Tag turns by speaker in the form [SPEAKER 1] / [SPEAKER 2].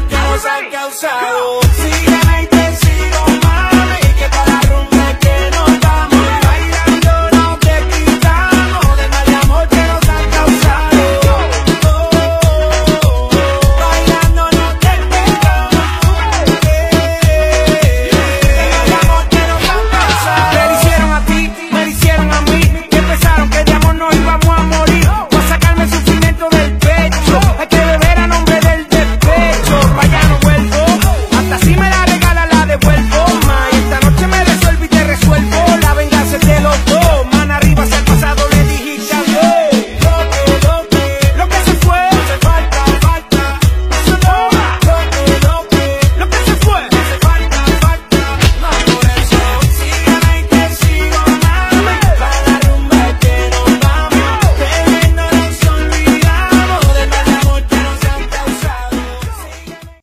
[SPEAKER 1] amor que nos ha causado. Sígueme